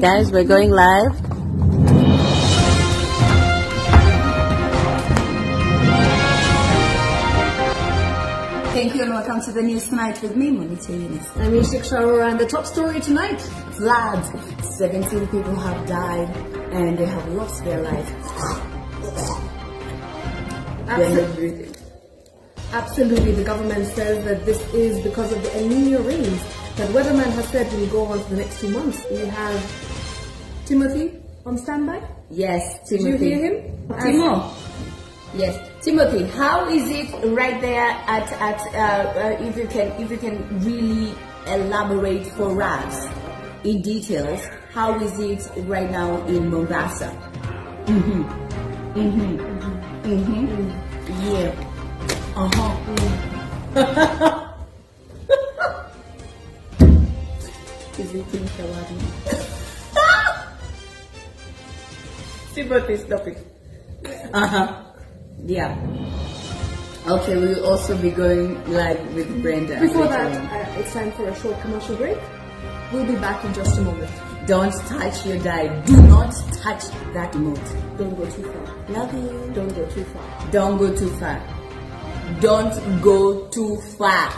Guys, we're going live. Thank you and welcome to the news tonight with me, Monita Yunus. I'm Ishik Sharora and the top story tonight. Floods. 17 people have died and they have lost their life. They're not breathing. Absolutely, the government says that this is because of the El Nino rains that weatherman has said will go on for the next two months. We have Timothy on standby. Yes, Did Timothy. you hear him? Timo. Yes, Timothy. How is it right there at at uh, uh, if you can if you can really elaborate for us in details? How is it right now in Mombasa? Mhm. Mhm. Mhm. Yeah. Uh huh. Is eating shawarma. Timothy, stop it. Uh huh. Yeah. Okay, we will also be going live with Brenda. Before that, uh, it's time for a short commercial break. We'll be back in just a moment. don't touch your diet. Do not touch that mood. Don't go too far. Love you. Don't go too far. Don't go too far. Don't go too far.